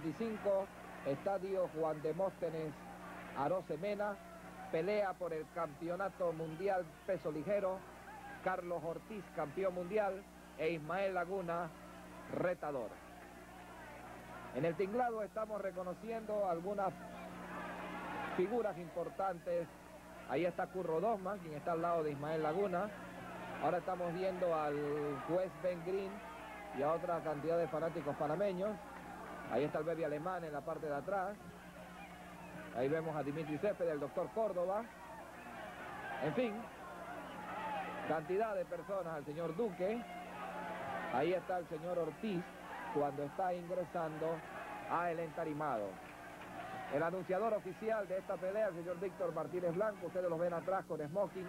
65, Estadio Juan Demóstenes Arosemena, pelea por el campeonato mundial peso ligero, Carlos Ortiz, campeón mundial, e Ismael Laguna, retador. En el tinglado estamos reconociendo algunas figuras importantes. Ahí está Curro Dosman, quien está al lado de Ismael Laguna. Ahora estamos viendo al juez Ben Green y a otra cantidad de fanáticos panameños. Ahí está el bebé alemán en la parte de atrás. Ahí vemos a Dimitri Céspedes, el doctor Córdoba. En fin, cantidad de personas, al señor Duque. Ahí está el señor Ortiz cuando está ingresando a el entarimado. El anunciador oficial de esta pelea, el señor Víctor Martínez Blanco, ustedes lo ven atrás con smoking.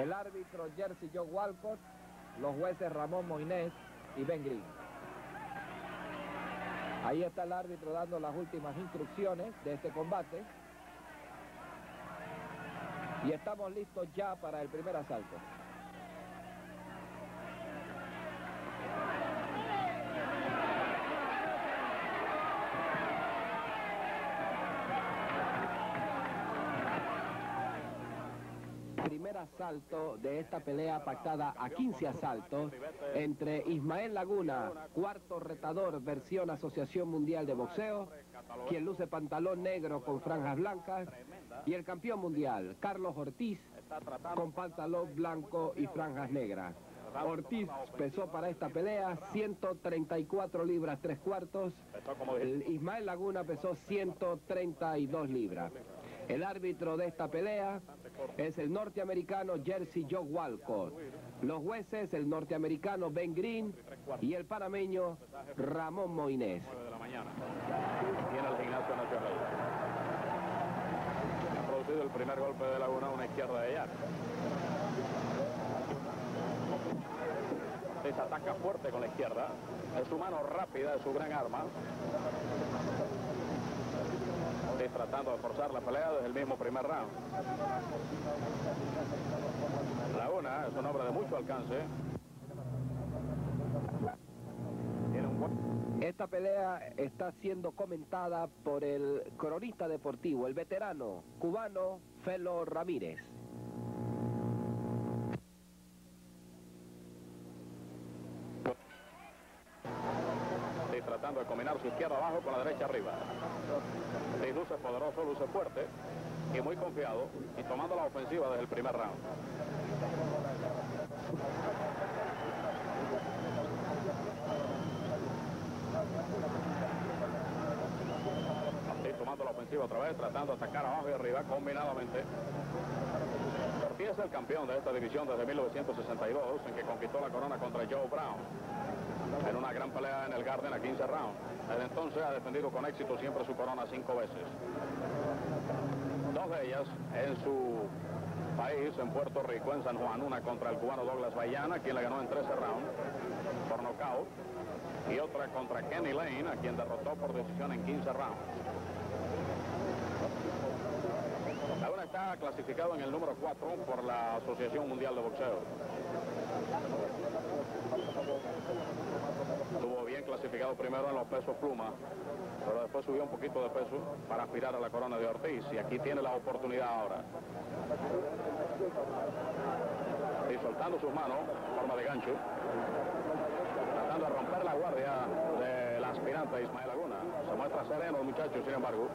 El árbitro Jersey Joe Walcott, los jueces Ramón Moinés y Ben Green. Ahí está el árbitro dando las últimas instrucciones de este combate. Y estamos listos ya para el primer asalto. Asalto de esta pelea pactada a 15 asaltos entre Ismael Laguna, cuarto retador versión Asociación Mundial de Boxeo, quien luce pantalón negro con franjas blancas, y el campeón mundial, Carlos Ortiz, con pantalón blanco y franjas negras. Ortiz pesó para esta pelea 134 libras 3 cuartos. El Ismael Laguna pesó 132 libras. El árbitro de esta pelea es el norteamericano Jersey Joe Walcott. Los jueces, el norteamericano Ben Green y el panameño Ramón Moinés. Ha producido el primer golpe de Laguna una izquierda de Yar. Ataca fuerte con la izquierda. Es su mano rápida, es su gran arma. Ortiz tratando de forzar la pelea desde el mismo primer round. Laguna es un hombre de mucho alcance. Esta pelea está siendo comentada por el cronista deportivo, el veterano cubano Felo Ramírez. Tratando de combinar su izquierda abajo con la derecha arriba. Sí, luce poderoso, luce fuerte y muy confiado y tomando la ofensiva desde el primer round. Sí, tomando la ofensiva otra vez, tratando de atacar abajo y arriba combinadamente. Ortiz es el campeón de esta división desde 1962, en que conquistó la corona contra Joe Brown en una gran pelea en el Garden a 15 rounds. Desde entonces ha defendido con éxito siempre su corona cinco veces. Dos de ellas en su país, en Puerto Rico, en San Juan, una contra el cubano Douglas Bayana, quien le ganó en 13 rounds por nocaut, y otra contra Kenny Lane, a quien derrotó por decisión en 15 rounds. Laguna está clasificado en el número 4 por la Asociación Mundial de Boxeo. Estuvo bien clasificado primero en los pesos pluma, pero después subió un poquito de peso para aspirar a la corona de Ortiz y aquí tiene la oportunidad ahora. Y soltando sus manos forma de gancho, tratando de romper la guardia del aspirante Ismael Laguna. Se muestra sereno el muchacho, sin embargo.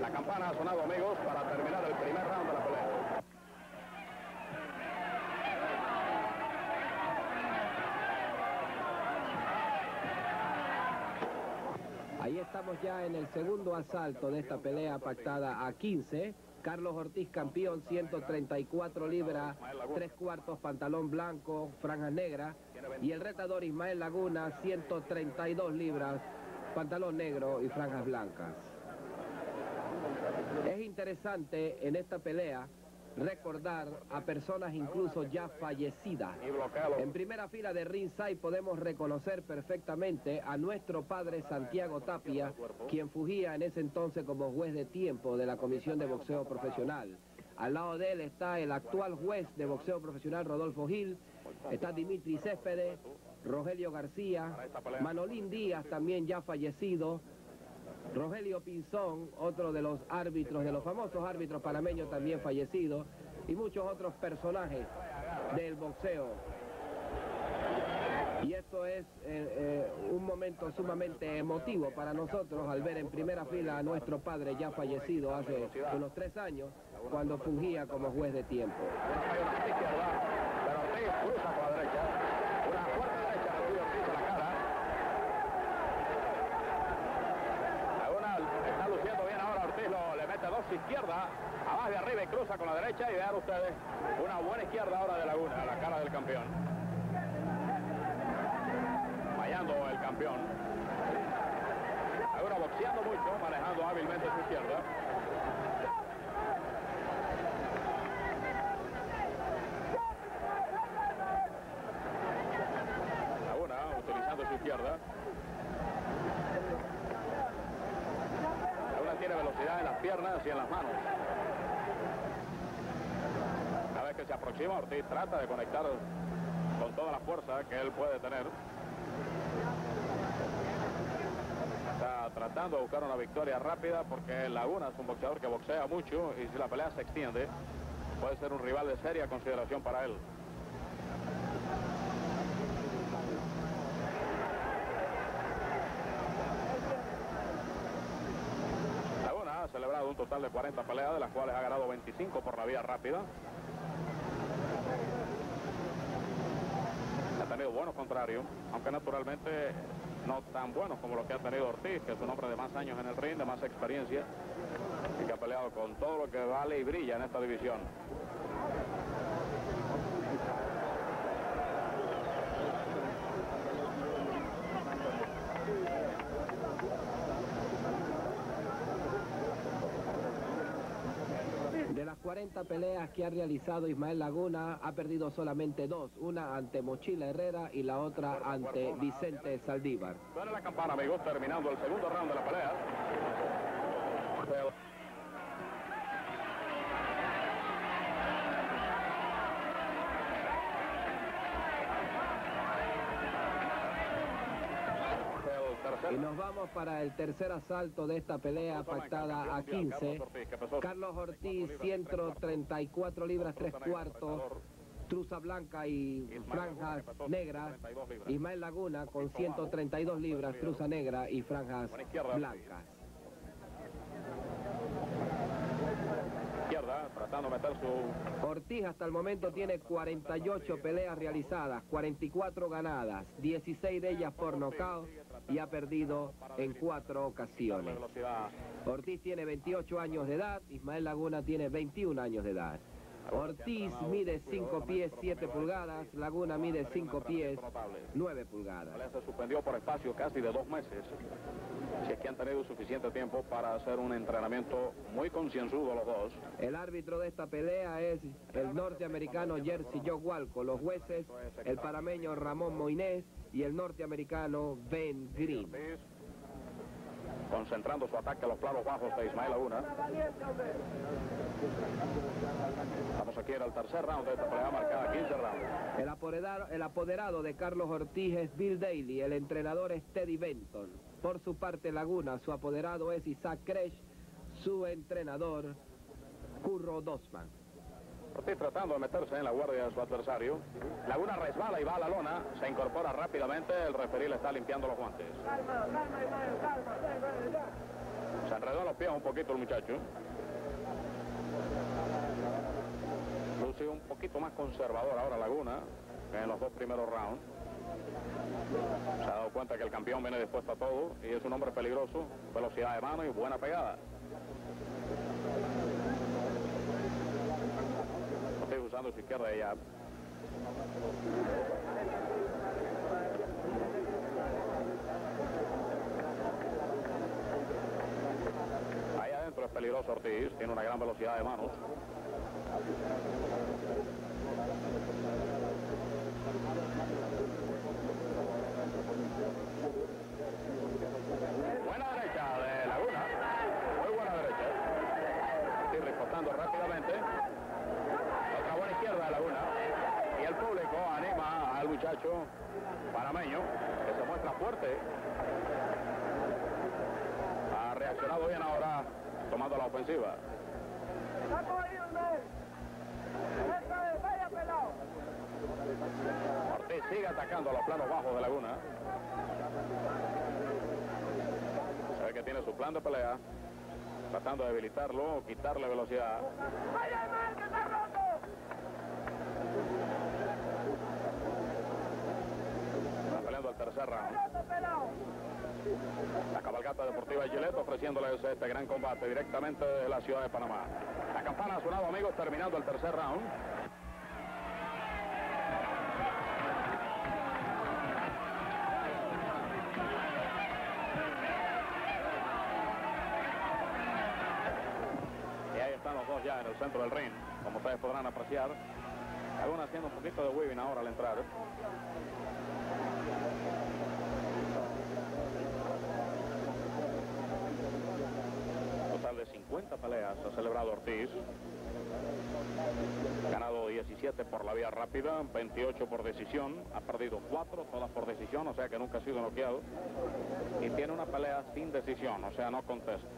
La campana ha sonado, amigos, para terminar el primer round de la pelea. Ahí estamos ya en el segundo asalto de esta pelea pactada a 15. Carlos Ortiz campeón, 134 libras, 3 cuartos, pantalón blanco, franjas negras. Y el retador Ismael Laguna, 132 libras, pantalón negro y franjas blancas. Es interesante en esta pelea recordar a personas incluso ya fallecidas. En primera fila de ringside podemos reconocer perfectamente a nuestro padre Santiago Tapia, quien fugía en ese entonces como juez de tiempo de la Comisión de Boxeo Profesional. Al lado de él está el actual juez de boxeo profesional Rodolfo Gil, está Dimitri Céspedes, Rogelio García, Manolín Díaz también ya fallecido, Rogelio Pinzón, otro de los árbitros, de los famosos árbitros panameños también fallecido, y muchos otros personajes del boxeo. Y esto es eh, eh, un momento sumamente emotivo para nosotros al ver en primera fila a nuestro padre ya fallecido hace unos tres años, cuando fungía como juez de tiempo. Está luciendo bien ahora Ortiz, le mete dos izquierda, abajo de arriba y cruza con la derecha y vean ustedes una buena izquierda ahora de Laguna, a la cara del campeón. Fallando el campeón. Laguna boxeando mucho, manejando hábilmente su izquierda. Laguna utilizando su izquierda. Laguna tiene velocidad en las piernas y en las manos. Cada vez que se aproxima, Ortiz trata de conectar con toda la fuerza que él puede tener. Está tratando de buscar una victoria rápida porque Laguna es un boxeador que boxea mucho y si la pelea se extiende, puede ser un rival de seria consideración para él. Laguna ha celebrado un total de 40 peleas, de las cuales ha ganado 25 por la vía rápida. Ha tenido buenos contrarios, aunque naturalmente no tan buenos como los que ha tenido Ortiz, que es un hombre de más años en el ring, de más experiencia, y que ha peleado con todo lo que vale y brilla en esta división. De las 40 peleas que ha realizado Ismael Laguna, ha perdido solamente dos, una ante Mochila Herrera y la otra ante Vicente Saldívar. Suena la campana, amigos, terminando el segundo round de la pelea. El tercer Y nos vamos para el tercer asalto de esta pelea pactada a 15. Carlos Ortiz, 134 libras, 3 cuartos. Truza blanca y franjas negras. Ismael Laguna con 132 libras, truza negra y franjas blancas. izquierda, tratando de meter su Ortiz hasta el momento tiene 48 peleas realizadas, 44 ganadas, 16 de ellas por nocaut y ha perdido en cuatro ocasiones. Ortiz tiene 28 años de edad, Ismael Laguna tiene 21 años de edad. Ortiz mide 5 pies 7 pulgadas, Laguna mide 5 pies 9 La pulgadas. se suspendió por espacio casi de dos meses. Si es que han tenido suficiente tiempo para hacer un entrenamiento muy concienzudo los dos. El árbitro de esta pelea es el norteamericano Jersey Joe Walco, los jueces el parameño Ramón Moinés y el norteamericano Ben Green. Concentrando su ataque a los planos bajos de Ismael Laguna. Tercer round de esta pelea marcada 15 rounds. El apoderado, el apoderado de Carlos Ortiz es Bill Daly, el entrenador es Teddy Benton. Por su parte Laguna, su apoderado es Isaac Kresh, su entrenador Curro Dosman. Ortiz tratando de meterse en la guardia de su adversario. Laguna resbala y va a la lona. Se incorpora rápidamente. El referí le está limpiando los guantes. Se enredó en los pies un poquito el muchacho. Un poquito más conservador ahora Laguna en los dos primeros rounds. Se ha dado cuenta que el campeón viene dispuesto a todo y es un hombre peligroso, velocidad de mano y buena pegada. Estoy usando su izquierda de. Ahí adentro es peligroso Ortiz, tiene una gran velocidad de manos. Buena derecha de Laguna. Muy buena derecha. Ortiz reaccionando rápidamente. Otra buena izquierda de Laguna. Y el público anima al muchacho panameño que se muestra fuerte. Ha reaccionado bien ahora tomando la ofensiva. Sigue atacando a los planos bajos de Laguna. Se ve que tiene su plan de pelea. Tratando de debilitarlo, quitarle velocidad. Está peleando el tercer round. La cabalgata deportiva de Gillette ofreciéndoles este gran combate directamente desde la ciudad de Panamá. La campana ha sonado, amigos, terminando el tercer round. Podrán apreciar. Algunos haciendo un poquito de weaving ahora al entrar. Total de 50 peleas ha celebrado Ortiz. Ganado 17 por la vía rápida, 28 por decisión, ha perdido 4, todas por decisión, o sea que nunca ha sido noqueado. Y tiene una pelea sin decisión, o sea, no contesta.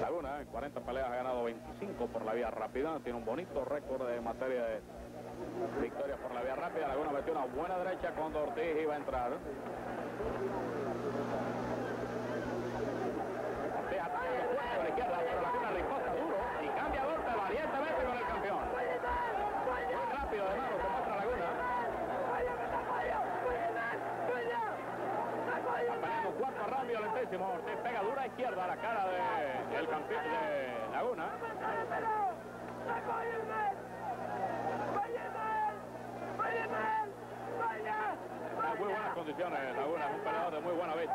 Laguna, en 40 peleas ha ganado 25 por la vía rápida, tiene un bonito récord en materia de victorias por la vía rápida. Laguna metió una buena derecha cuando Ortiz iba a entrar. Ortiz ataca fuerte a la izquierda, pero Laguna riposta duro y cambia golpe valientemente con el campeón. Muy rápido de mano se muestra Laguna. Está peleando un cuarto round violentísimo. Ortiz pega dura izquierda a la cara de, el campeón de Laguna. Está condiciones Laguna, es un de muy buena vista.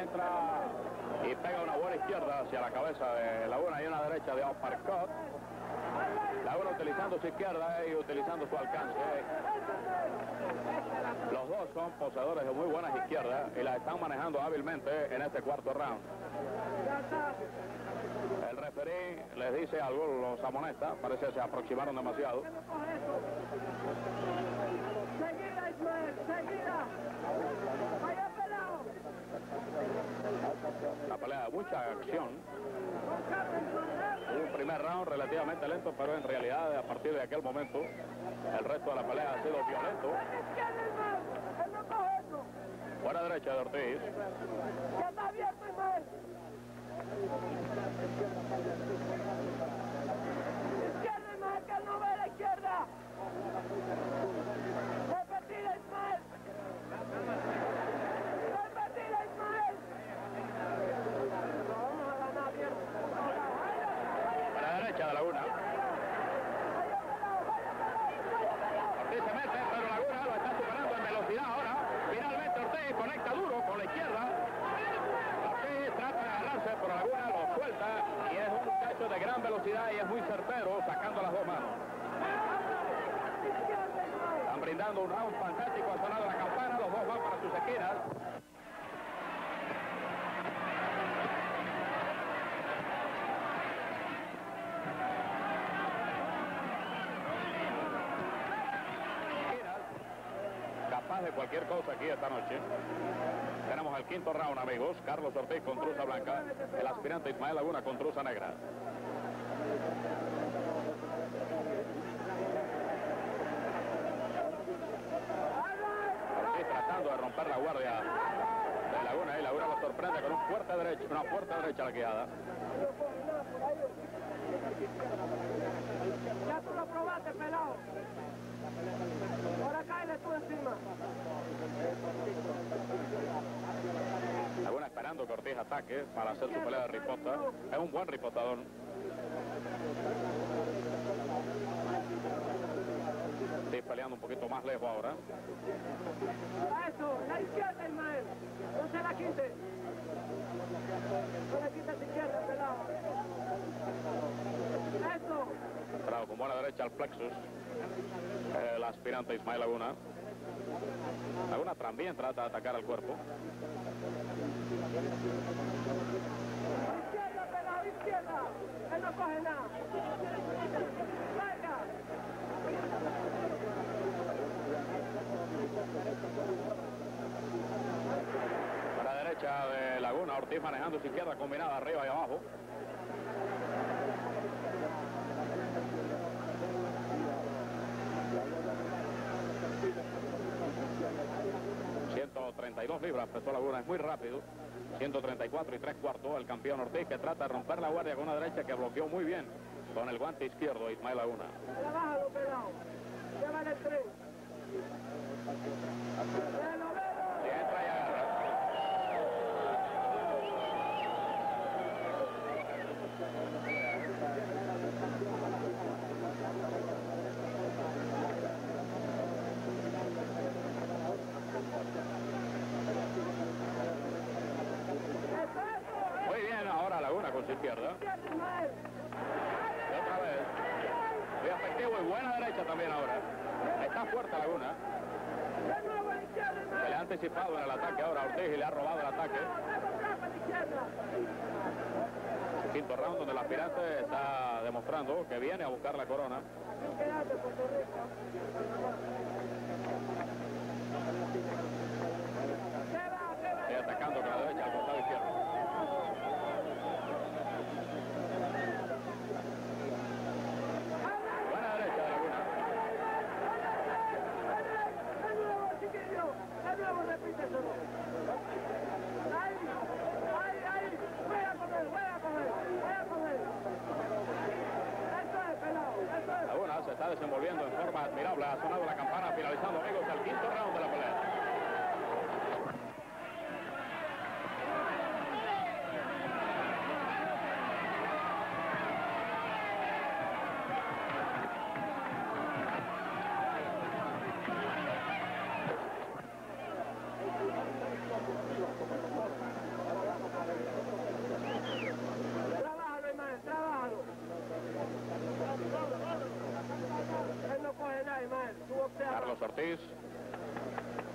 Entra y pega una buena izquierda hacia la cabeza de Laguna y una derecha de uppercut. Utilizando su izquierda y utilizando su alcance. Los dos son poseedores de muy buenas izquierdas y las están manejando hábilmente en este cuarto round. El referí les dice algo, los amonesta, parece que se aproximaron demasiado. Seguida, Ismael, seguida. Una pelea de mucha acción. Un primer round relativamente lento, pero en realidad a partir de aquel momento el resto de la pelea ha sido violento. Buena derecha de Ortiz. Ya está abierto, Ismael. Izquierda, Ismael, que él no ve la izquierda. Repetida, Ismael. Repetida, Ismael. Vamos a ganar abierto. Buena derecha de Laguna. Ortiz se mete, pero Laguna lo está superando en velocidad ahora. Finalmente Ortiz conecta duro con la izquierda. Ortiz trata de agarrarse, pero Laguna lo suelta y es un muchacho de gran velocidad y es muy certero sacando las dos manos. Están brindando un round fantástico, ha sonado la campana, los dos van para sus esquinas. Capaz de cualquier cosa aquí esta noche. Tenemos el quinto round, amigos. Carlos Ortiz con truza blanca. El aspirante Ismael Laguna con truza negra. Ortiz la guardia de Laguna y Laguna lo sorprende con un fuerte derecho, una fuerte derecha la. Ya tú lo probaste, pelado. Ahora cáele tú encima. Laguna esperando que Ortiz ataque para hacer su pelea de riposta. Es un buen ripotador. Sí, peleando un poquito más lejos ahora. Eso, la izquierda, Ismael. No se la quite. No le quites izquierda, pelado. Eso. Entrado con buena derecha al plexus. El aspirante Ismael Laguna. Laguna también trata de atacar al cuerpo. La Izquierda, pelado, izquierda. Él no coge nada. de Laguna. Ortiz manejando su izquierda combinada arriba y abajo. ...132 libras pesó Laguna, es muy rápido... ...134 y 3 cuartos... ...el campeón Ortiz que trata de romper la guardia con una derecha... ...que bloqueó muy bien con el guante izquierdo Ismael Laguna. Pelado. El Muy buena derecha también ahora. Está fuerte Laguna. Se le ha anticipado en el ataque ahora a Ortiz y le ha robado el ataque. Quinto round donde el aspirante está demostrando que viene a buscar la corona. Atacando con la derecha al costado izquierdo. Buena derecha de Laguna. De nuevo, chiquillo. De nuevo, repíteselo. Ahí, ahí, ahí. Juega con él, juega con él, juega con él. Eso es, pelado, eso es. Laguna desenvolviendo en forma admirable. Ha sonado la campana finalizando amigos el quinto round de la pelea. Trabájalo, Ismael, trabájalo. Él no coge nada, Ismael. Tú observa. Ortiz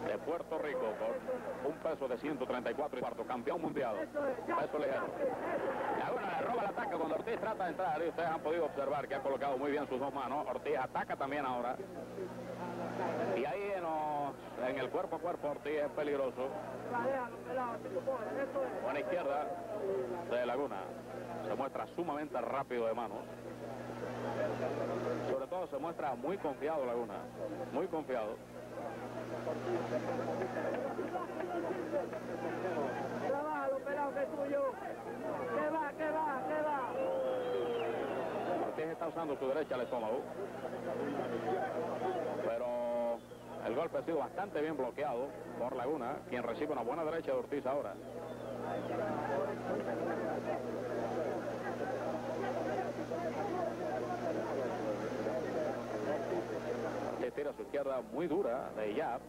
de Puerto Rico con un peso de 134 y cuarto, campeón mundial. Peso ligero. ya, Laguna le roba el ataque cuando Ortiz trata de entrar y ustedes han podido observar que ha colocado muy bien sus dos manos. Ortiz ataca también ahora. Y ahí en, el cuerpo a cuerpo Ortiz es peligroso. Buena izquierda de Laguna. Se muestra sumamente rápido de manos. Se muestra muy confiado Laguna. Muy confiado. Trabájalo, pelado, que es tuyo. Que va, que va, que va. Ortiz está usando su derecha al estómago. Pero el golpe ha sido bastante bien bloqueado por Laguna, quien recibe una buena derecha de Ortiz ahora. Tira a su izquierda muy dura de jab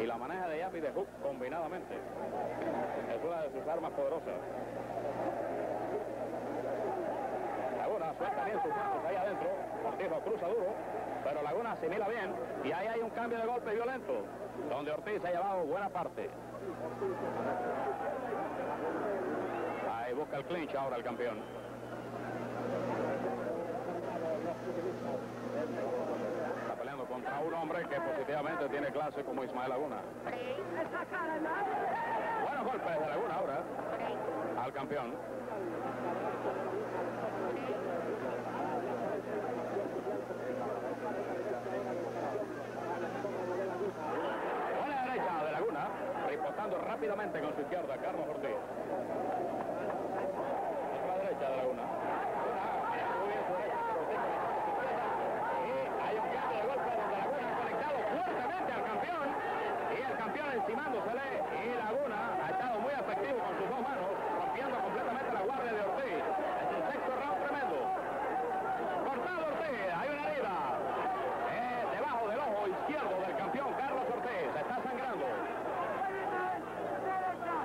y la maneja de jab y de hook combinadamente. Es una de sus armas poderosas. Laguna suelta bien sus manos ahí adentro. Ortiz lo cruza duro, pero Laguna asimila bien. Y ahí hay un cambio de golpe violento, donde Ortiz ha llevado buena parte. Ahí busca el clinch ahora el campeón. Contra un hombre que positivamente tiene clase como Ismael Laguna. Buenos golpes de Laguna ahora al campeón. Buena derecha de Laguna, ripostando rápidamente con su izquierda Carlos Ortiz. Otra derecha de Laguna. Muy bien su derecha, pero Ortiz conectando su izquierda. Y hay un cambio de golpe donde Laguna ha conectado fuertemente al campeón. Y el campeón encimándosele. Y Laguna ha estado muy efectivo con sus dos manos, rompiendo completamente la guardia de Ortiz. Es un sexto round tremendo. Cortado Ortiz, hay una herida. Eh, debajo del ojo izquierdo del campeón Carlos Ortiz. Está sangrando. Derecha,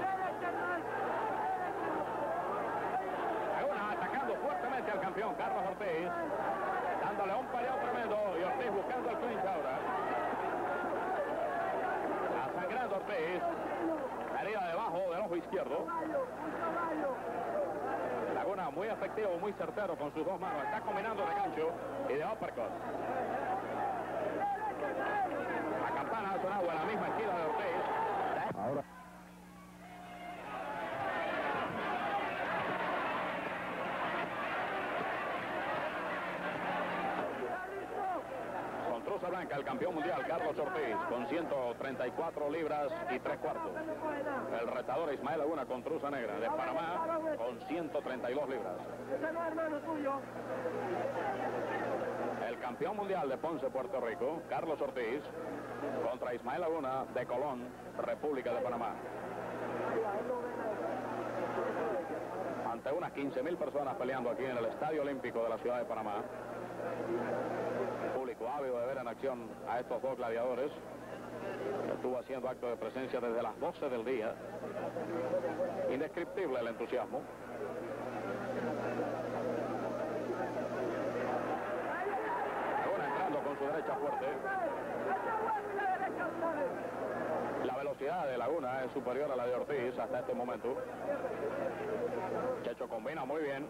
derecha, Ismael. Laguna atacando fuertemente al campeón Carlos Ortiz. izquierdo. Laguna muy efectivo, muy certero con sus dos manos. Está combinando de gancho y de uppercut. La campana ha sonado en la misma esquina de Ortiz. Ahora. Con truza blanca, el campeón mundial Carlos Ortiz, con 134 libras y tres cuartos. El retador Ismael Laguna con truza negra de Panamá, con 132 libras. El campeón mundial de Ponce, Puerto Rico, Carlos Ortiz, contra Ismael Laguna de Colón, República de Panamá. Ante unas 15 mil personas peleando aquí en el Estadio Olímpico de la ciudad de Panamá. Ávido de ver en acción a estos dos gladiadores. Estuvo haciendo acto de presencia desde las 12 del día. Indescriptible el entusiasmo. Laguna entrando con su derecha fuerte. La velocidad de Laguna es superior a la de Ortiz hasta este momento. Checho combina muy bien.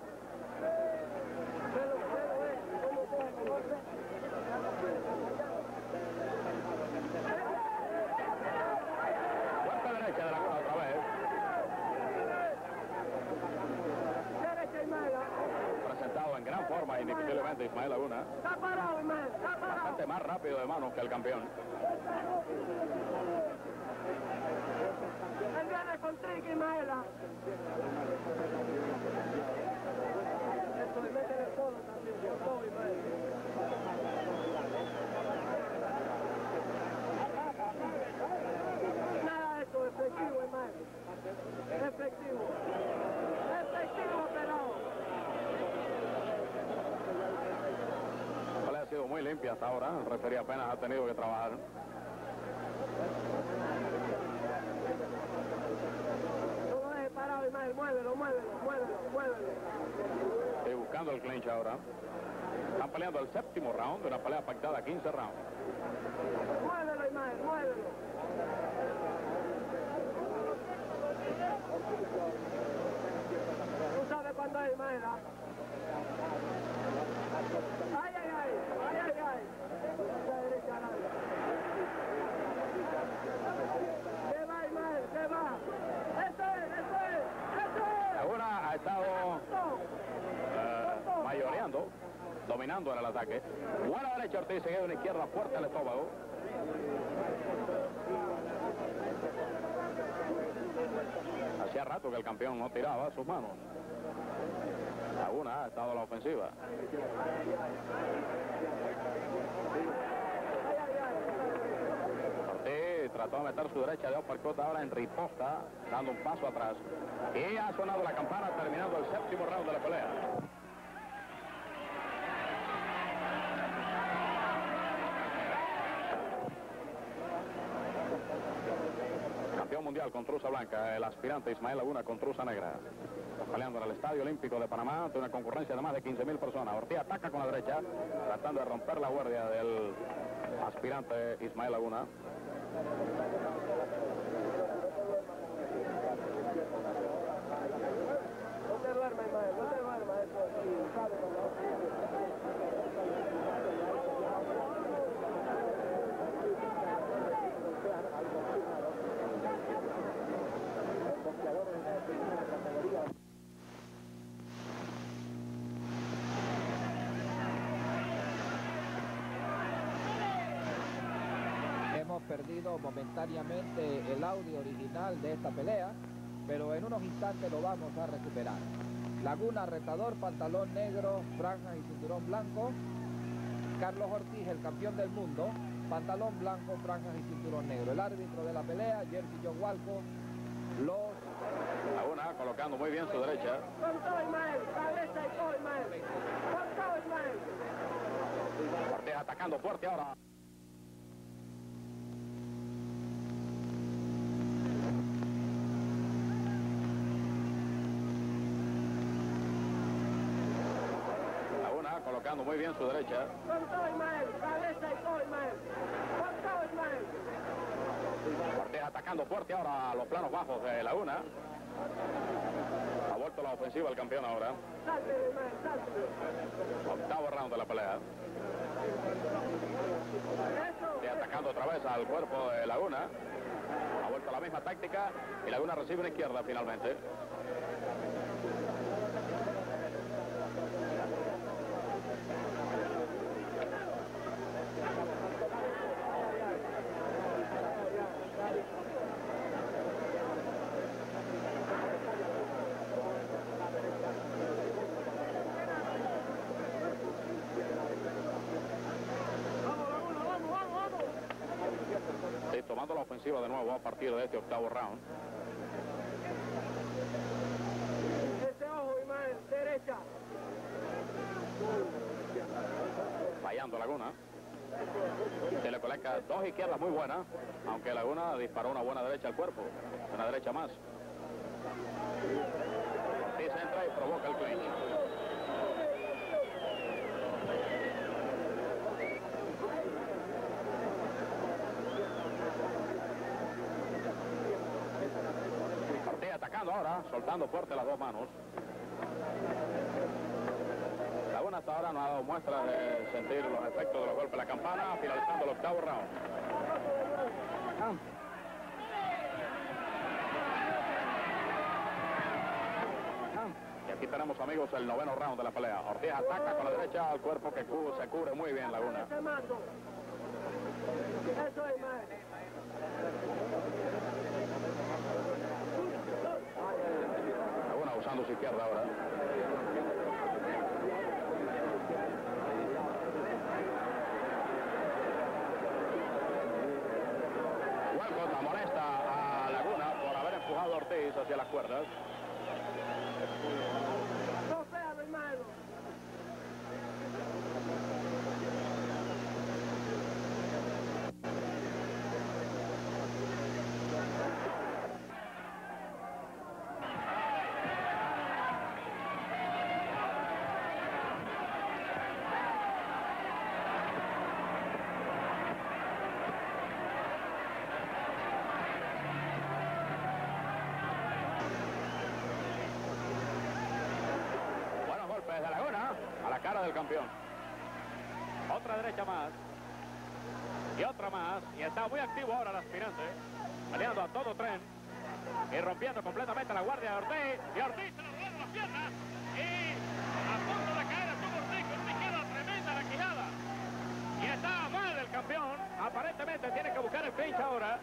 Fuerte derecha de Laguna otra vez. Derecha Ismael. Presentado en gran forma indiscutiblemente Ismael Laguna. Está parado Ismael. Está parado. Bastante más rápido de manos que el campeón. Viene con todo también. Nada de eso, efectivo Ismael. Efectivo. Efectivo, pero... La pelea ha sido muy limpia hasta ahora. El referee apenas ha tenido que trabajar. No lo deje parado Ismael. Muévelo, muévelo, muévelo, muévelo. Y buscando el clinch ahora. Están peleando el séptimo round de una pelea pactada a 15 rounds. Muévelo Ismael, muévelo. ¿Tú sabes cuándo es Ismael? ah? Ay, ay, ay, ay, ay, ay. Esa derecha larga. Se va Ismael, se va. Eso es, eso es, eso es. Laguna ha estado eh, mayoreando, dominando el ataque. Buena derecha Ortiz, seguido una izquierda fuerte al estómago. Hacía rato que el campeón no tiraba sus manos. Laguna ha estado la ofensiva. Ortiz trató de meter su derecha de uppercut ahora en riposta, dando un paso atrás. Y ha sonado la campana terminando el séptimo round de la pelea. Mundial con truza blanca, el aspirante Ismael Laguna con truza negra. Peleando en el Estadio Olímpico de Panamá ante una concurrencia de más de 15 mil personas. Ortiz ataca con la derecha, tratando de romper la guardia del aspirante Ismael Laguna. No te duermas Ismael, no te duermas. Eso, sí, sabe cuando- Hemos perdido momentáneamente el audio original de esta pelea, pero en unos instantes lo vamos a recuperar. Laguna retador, pantalón negro, franjas y cinturón blanco. Carlos Ortiz, el campeón del mundo, pantalón blanco, franjas y cinturón negro. El árbitro de la pelea, Jersey John Walco. Los Laguna colocando muy bien su derecha. Con todo cabeza y todo Ismael. Con todo Ismael. Ortiz atacando fuerte ahora. Laguna colocando muy bien su derecha. Ismael. Ortiz atacando fuerte ahora a los planos bajos de Laguna. Ha vuelto la ofensiva el campeón ahora. Octavo round de la pelea. Y atacando otra vez al cuerpo de Laguna. Ha vuelto la misma táctica y Laguna recibe una izquierda finalmente. Vamos, vamos, vamos, vamos, vamos. Sí, tomando la ofensiva de nuevo a partir de este octavo round. Ese ojo, derecha. Fallando Laguna. Se le coloca dos izquierdas muy buenas, aunque Laguna disparó una buena derecha al cuerpo. Una derecha más. Ortiz entra y provoca el clinch. Ortiz atacando ahora, soltando fuerte las dos manos. Laguna hasta ahora no ha dado muestras de sentir los efectos de los golpes de la campana, finalizando el octavo round. Y aquí tenemos, amigos, el noveno round de la pelea. Ortiz ataca con la derecha al cuerpo que se cubre muy bien Laguna. Eso, Ismael. Laguna usando su izquierda ahora. Walcott amonesta a Laguna por haber empujado a Ortiz hacia las cuerdas. No sea, hermano. Buenos golpes de Laguna campeón. Otra derecha más. Y otra más. Y está muy activo ahora el aspirante. Peleando a todo tren. Y rompiendo completamente la guardia de Ortiz. Y Ortiz se lo roba las piernas. Y a punto de caer estuvo Ortiz con una izquierda tremenda en la quijada. Y está mal el campeón. Aparentemente tiene que buscar el clinch ahora.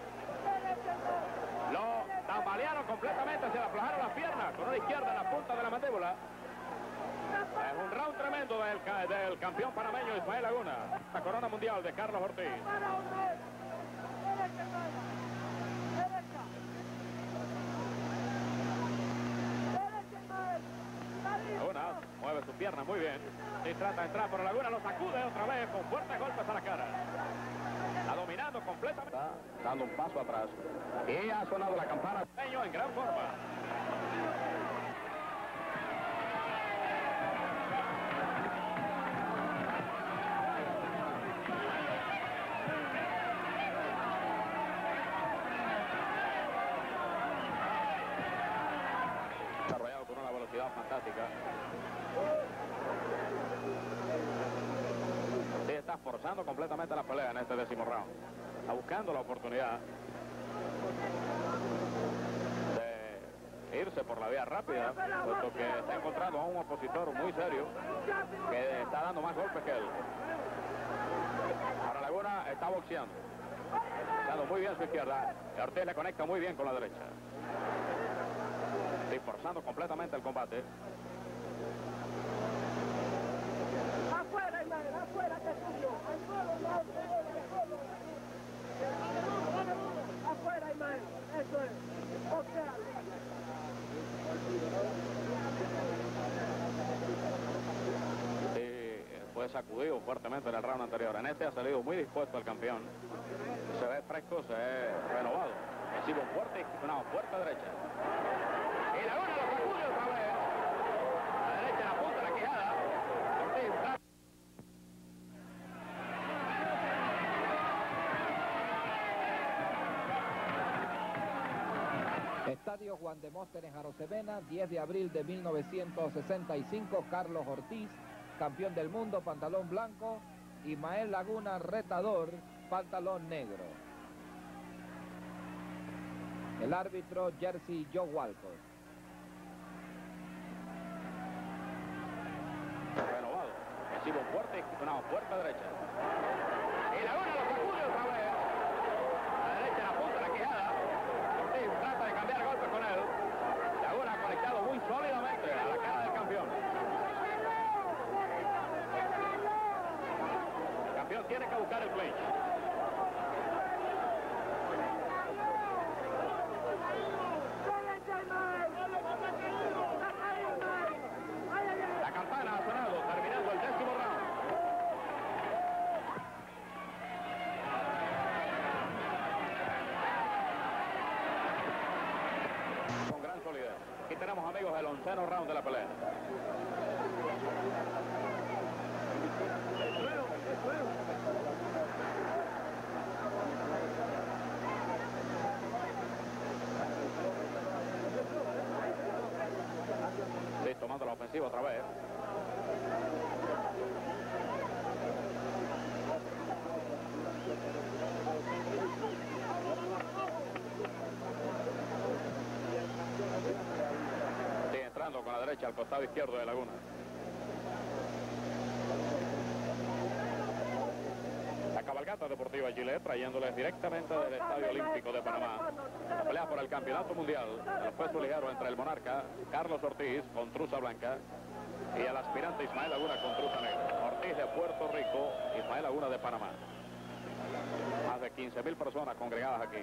Lo tambalearon completamente, se le aflojaron las piernas con una izquierda en la punta de la mandíbula. Es un round tremendo del, del campeón panameño Ismael Laguna. La corona mundial de Carlos Ortiz. Laguna mueve su pierna muy bien. Y trata de entrar, pero Laguna lo sacude otra vez con fuertes golpes a la cara. Está dominando completamente. Está dando un paso atrás. Y ha sonado la campana. Peño en gran forma. Forzando completamente la pelea en este décimo round. Está buscando la oportunidad de irse por la vía rápida, puesto que está encontrando a un opositor muy serio que está dando más golpes que él. Ahora Laguna está boxeando. Dando muy bien su izquierda. Y Ortiz le conecta muy bien con la derecha. Sí, forzando completamente el combate. Afuera, Ismael, afuera. Afuera. Eso es. Sí, fue sacudido fuertemente en el round anterior. En este ha salido muy dispuesto el campeón. Se ve fresco, se ve renovado. Recibe fuerte, una fuerte derecha. Y Laguna lo sacude otra vez. La derecha en la punta de la quijada. Ortiz tra- Estadio Juan Demóstenes Arosemena, 10 de abril de 1965, Carlos Ortiz, campeón del mundo, pantalón blanco, Ismael Laguna, retador, pantalón negro. El árbitro Jersey Joe Walcott. Renovado. Recibe fuerte, una fuerte derecha. Y Laguna lo sacude otra vez. La derecha en la punta de la quijada. Ortiz trata de cambiar golpe con él. Laguna ha conectado muy sólidamente a la cara del campeón. El campeón tiene que buscar el clinch. La campana ha sonado, terminando el décimo round. Con gran solidez. Aquí tenemos, amigos, el onceno round de la pelea. Sí, tomando la otra vez. Sí, entrando con la derecha al costado izquierdo de Laguna. La cabalgata deportiva Chile trayéndoles directamente del Estadio Olímpico de Panamá. La pelea por el campeonato mundial el peso ligero entre el monarca Carlos Ortiz con truza blanca y el aspirante Ismael Laguna con truza negra. Ortiz de Puerto Rico, Ismael Laguna de Panamá. Más de 15 mil personas congregadas aquí.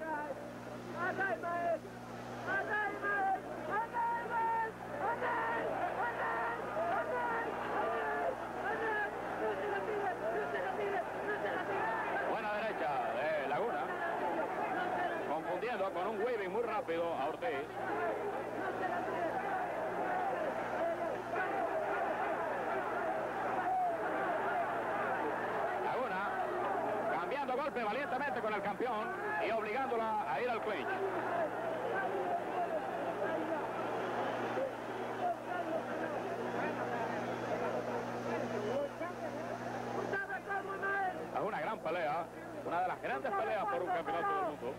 Buena derecha de Laguna. Confundiendo con un waving muy rápido a Ortiz. Laguna cambiando golpe valientemente con el campeón y obligándola a ir al clinch. Es una gran pelea, una de las grandes peleas por un campeonato del mundo.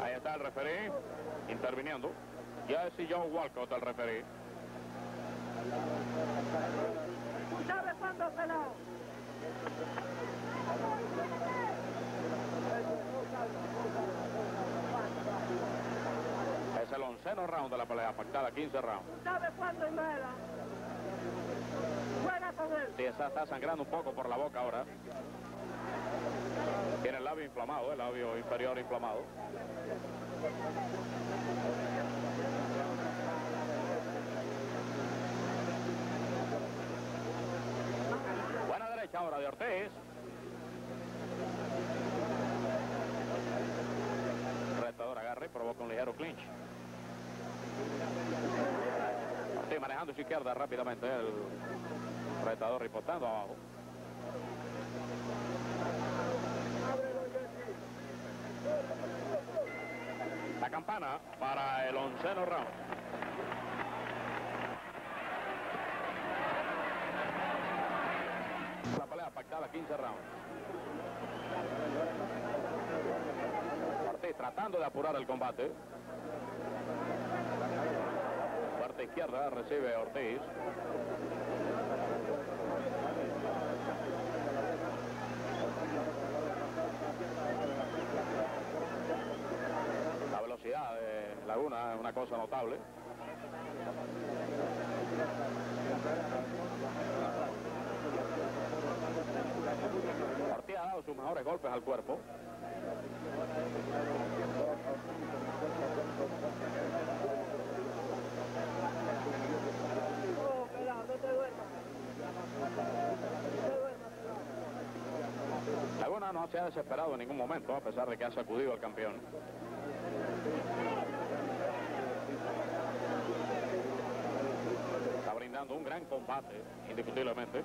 Ahí está el referí interviniendo. Jesse John Walcott, el referí. ¿Tú sabes cuándo, pelado? Onceno round de la pelea, pactada 15 rounds. ¿Tú sabes cuándo, Ismael? Juega con él. Sí, está, está sangrando un poco por la boca ahora. Tiene el labio inflamado, el labio inferior inflamado. Buena derecha ahora de Ortiz. Retador agarre y provoca un ligero clinch. Ortiz manejando su izquierda rápidamente. El retador ripostando abajo. La campana para el onceno round. La pelea pactada 15 rounds. Ortiz tratando de apurar el combate. Parte izquierda recibe Ortiz. La velocidad de Laguna es una cosa notable. Ortiz ha dado sus mejores golpes al cuerpo. No se ha desesperado en ningún momento, a pesar de que ha sacudido al campeón. Está brindando un gran combate, indiscutiblemente.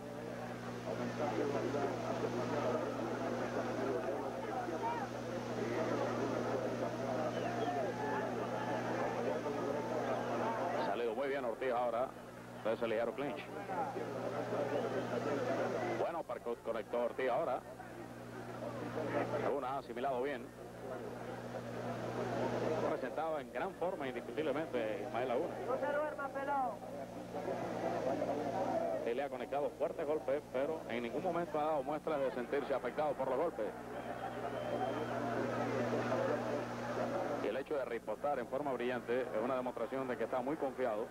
Ha salido muy bien Ortiz ahora de ese ligero clinch. Bueno, conectó Ortiz ahora. Una ha asimilado bien. Presentado en gran forma, indiscutiblemente, Ismael Laguna. Él le ha conectado fuertes golpes, pero en ningún momento ha dado muestras de sentirse afectado por los golpes. Y el hecho de ripostar en forma brillante es una demostración de que está muy confiado.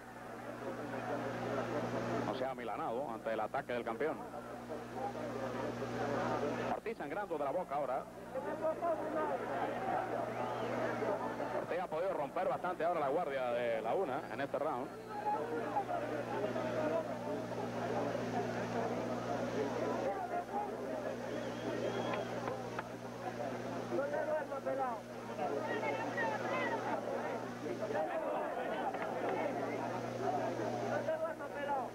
No se ha milanado ante el ataque del campeón. Ortiz sangrando de la boca ahora. Ortiz ha podido romper bastante ahora la guardia de la una en este round. No se duerma, pelado. No se duerma, pelado.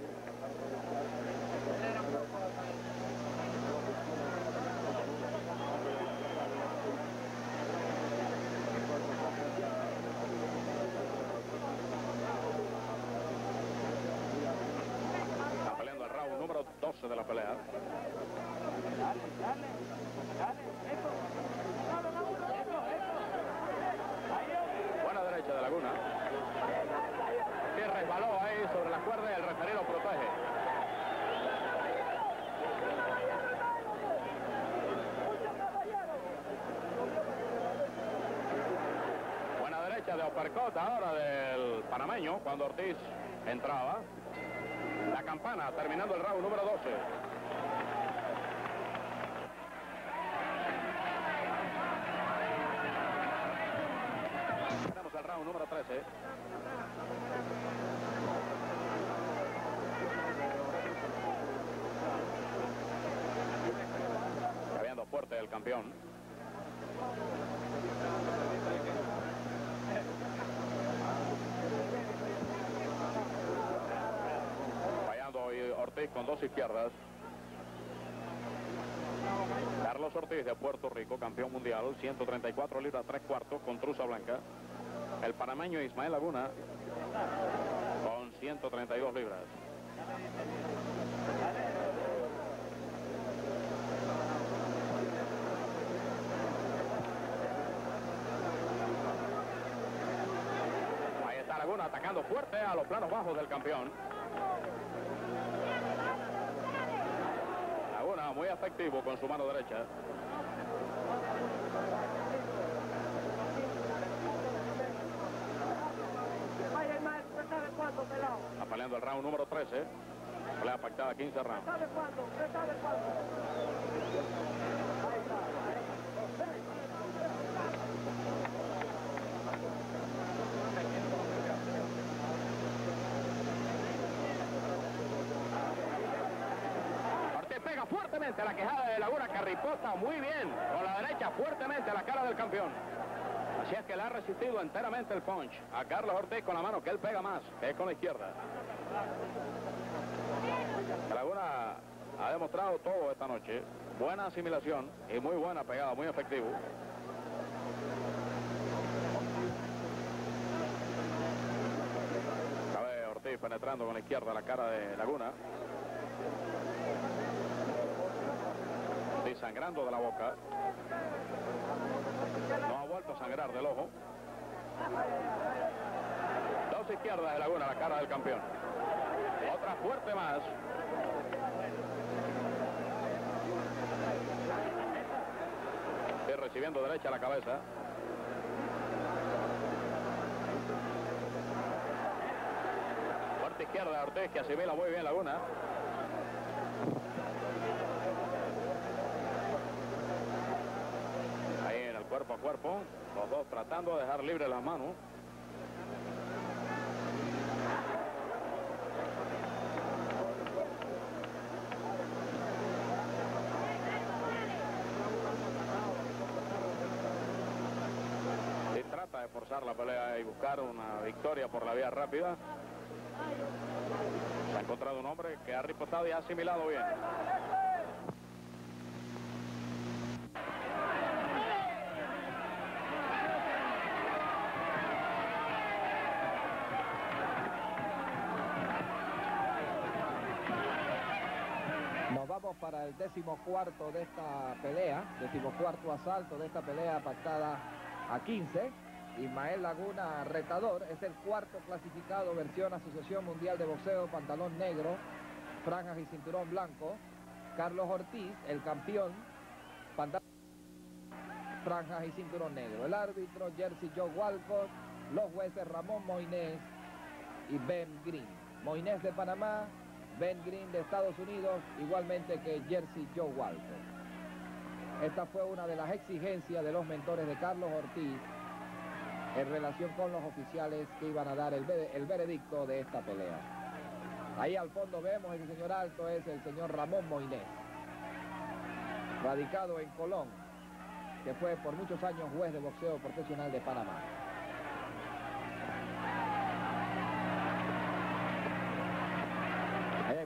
Está peleando el round número 12 de la pelea. Buena derecha de Laguna. Que resbaló ahí sobre la cuerda y el referido protege. Buena derecha de Opercot ahora del panameño cuando Ortiz entraba. La campana terminando el round número 12. Tenemos el round número 13. Cabeando fuerte el campeón. Fallando con dos izquierdas. Carlos Ortiz de Puerto Rico, campeón mundial, 134 libras, 3 cuartos con truza blanca. El panameño Ismael Laguna con 132 libras. Ahí está Laguna atacando fuerte a los planos bajos del campeón. Laguna muy efectivo con su mano derecha. Está peleando el round número 13. Pelea pactada 15 rounds. ¿Sabe cuándo? ¿Usted sabe cuándo? Ortiz fuertemente a la quejada de Laguna que riposta muy bien con la derecha fuertemente a la cara del campeón. Así es que le ha resistido enteramente el punch a Carlos Ortiz con la mano que él pega más, que es con la izquierda. Laguna ha demostrado todo esta noche. Buena asimilación y muy buena pegada, muy efectivo. Cabe Ortiz penetrando con la izquierda la cara de Laguna. Sangrando de la boca. No ha vuelto a sangrar del ojo. Dos izquierdas de Laguna, la cara del campeón. Otra fuerte más. Y recibiendo derecha a la cabeza. Fuerte izquierda de Ortiz que asimila muy bien Laguna. Ahí en el Los dos tratando de dejar libre las manos. trata de forzar la pelea y buscar una victoria por la vía rápida. Se ha encontrado un hombre que ha ripostado y ha asimilado bien. Nos vamos para décimo cuarto de esta pelea, décimo cuarto asalto de esta pelea pactada a 15. Ismael Laguna, retador, es el cuarto clasificado versión Asociación Mundial de Boxeo, pantalón negro, franjas y cinturón blanco. Carlos Ortiz, el campeón, pantalón franjas y cinturón negro. El árbitro Jersey Joe Walcott, los jueces Ramón Moinés y Ben Green. Moinés de Panamá, Ben Green de Estados Unidos, igualmente que Jersey Joe Walcott. Esta fue una de las exigencias de los mentores de Carlos Ortiz en relación con los oficiales que iban a dar el, el veredicto de esta pelea. Ahí al fondo vemos el señor alto es el señor Ramón Moinés, radicado en Colón, que fue por muchos años juez de boxeo profesional de Panamá. Hay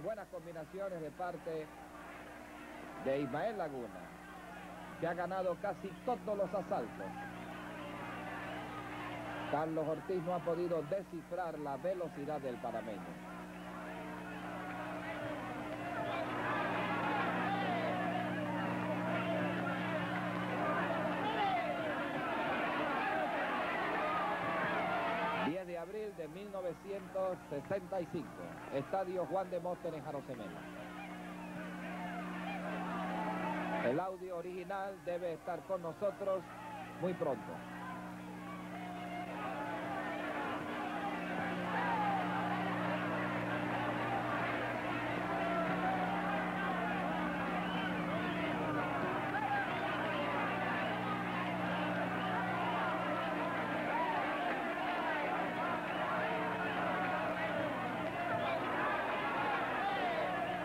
de parte de Ismael Laguna, que ha ganado casi todos los asaltos. Carlos Ortiz no ha podido descifrar la velocidad del panameño. ...10 de abril de 1965... ...Estadio Juan de Móstoles, Jarosemena. El audio original debe estar con nosotros muy pronto.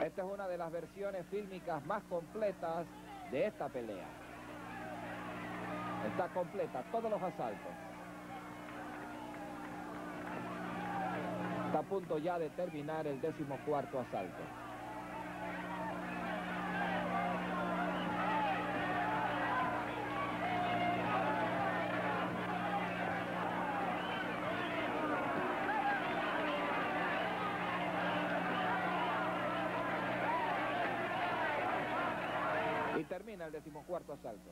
Esta es una de las versiones fílmicas más completas de esta pelea. Está completa, todos los asaltos. Está a punto ya de terminar el décimo cuarto asalto. Termina el decimocuarto asalto.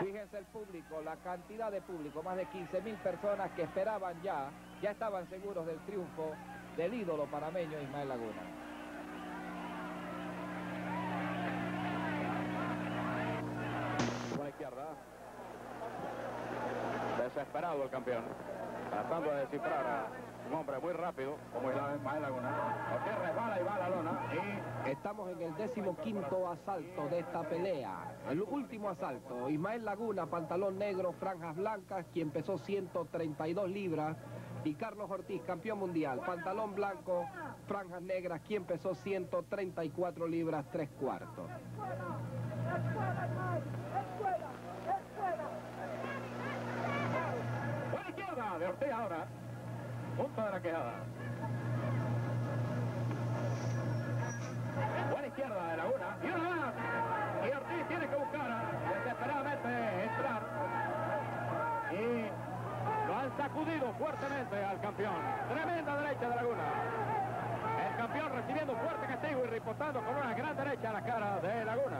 Fíjense el público, la cantidad de público, más de 15 mil personas que esperaban ya, ya estaban seguros del triunfo del ídolo panameño Ismael Laguna. Desesperado el campeón. Tratando de descifrar a un hombre muy rápido como Ismael Laguna. Porque resbala y va la lona. Estamos en el décimo quinto asalto de esta pelea. El último asalto. Ismael Laguna, pantalón negro, franjas blancas, quien pesó 132 libras. Y Carlos Ortiz, campeón mundial, pantalón blanco, franjas negras, quien pesó 134 libras, tres cuartos. Buena izquierda de Ortiz ahora. Punto de la quejada. Buena izquierda de Laguna. Y una más. Y Ortiz tiene que buscar desesperadamente entrar. Y lo han sacudido fuertemente al campeón. Tremenda derecha de Laguna. El campeón recibiendo fuerte castigo y ripostando con una gran derecha a la cara de Laguna.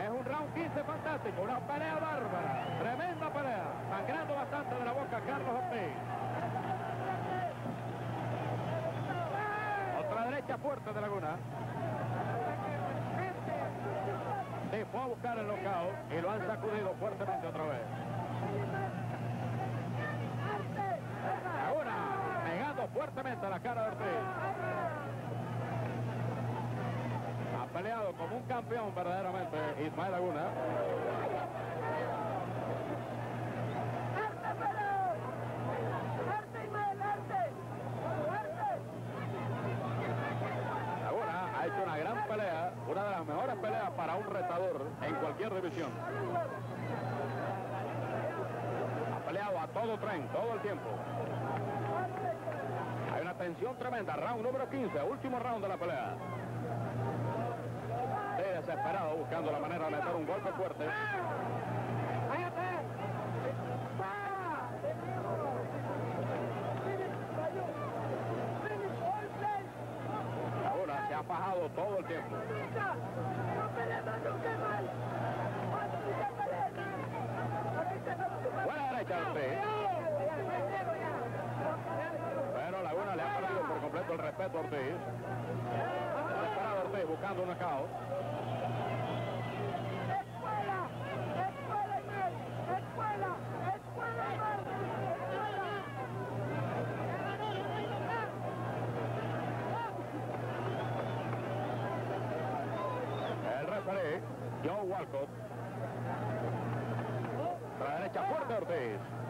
Es un round 15 fantástico, una pelea bárbara, tremenda pelea, sangrando bastante de la boca Carlos Ortiz. Otra derecha fuerte de Laguna. Sí, fue a buscar el knockout y lo han sacudido fuertemente otra vez. Laguna pegando fuertemente a la cara de Ortiz peleado como un campeón verdaderamente Ismael Laguna. Laguna ha hecho una gran pelea, una de las mejores peleas para un retador en cualquier división. Ha peleado a todo tren, todo el tiempo. Hay una tensión tremenda, round número 15, último round de la pelea. Desesperado buscando la manera de meter un golpe fuerte. Ahora se ha fajado todo el tiempo. Buena derecha. Pero le ha perdido por completo el respeto a Ortiz. Ortiz buscando un. La derecha fuerte Ortiz.